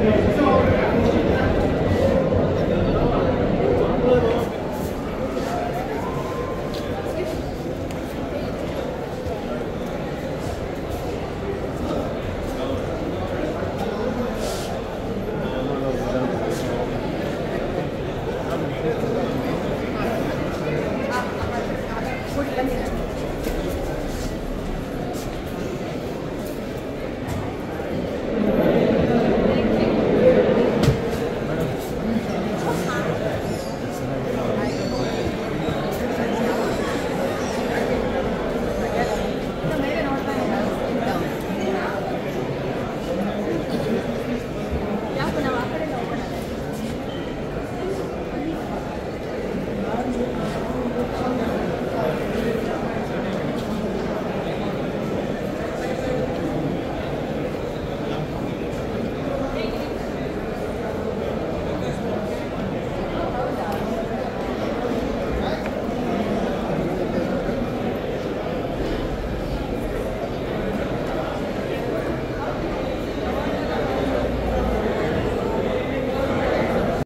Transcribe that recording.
Amen.